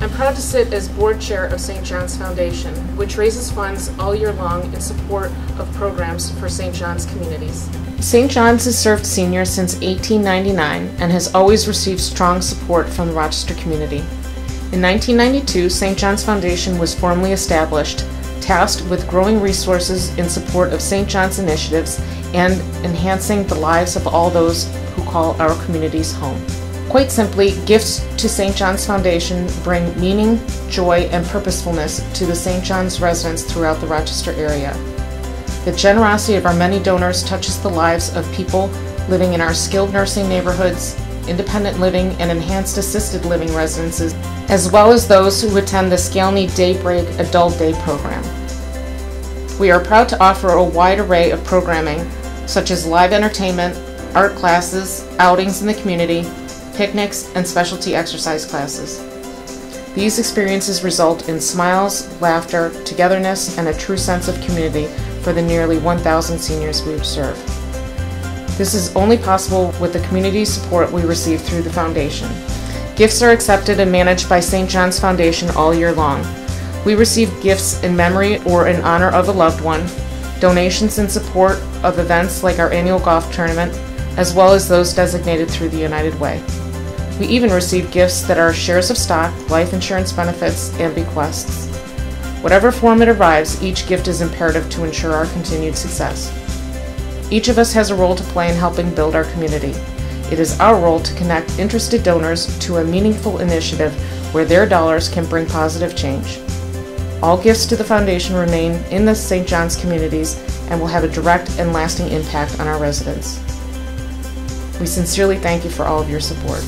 I'm proud to sit as board chair of St. John's Foundation, which raises funds all year long in support of programs for St. John's communities. St. John's has served seniors since 1899 and has always received strong support from the Rochester community. In 1992, St. John's Foundation was formally established, tasked with growing resources in support of St. John's initiatives and enhancing the lives of all those who call our communities home. Quite simply, gifts to St. John's Foundation bring meaning, joy, and purposefulness to the St. John's residents throughout the Rochester area. The generosity of our many donors touches the lives of people living in our skilled nursing neighborhoods, independent living, and enhanced assisted living residences, as well as those who attend the Skalny Daybreak Adult Day program. We are proud to offer a wide array of programming, such as live entertainment, art classes, outings in the community, picnics, and specialty exercise classes. These experiences result in smiles, laughter, togetherness, and a true sense of community for the nearly 1,000 seniors we serve. This is only possible with the community support we receive through the Foundation. Gifts are accepted and managed by St. John's Foundation all year long. We receive gifts in memory or in honor of a loved one, donations in support of events like our annual golf tournament, as well as those designated through the United Way. We even receive gifts that are shares of stock, life insurance benefits, and bequests. Whatever form it arrives, each gift is imperative to ensure our continued success. Each of us has a role to play in helping build our community. It is our role to connect interested donors to a meaningful initiative where their dollars can bring positive change. All gifts to the Foundation remain in the St. John's communities and will have a direct and lasting impact on our residents. We sincerely thank you for all of your support.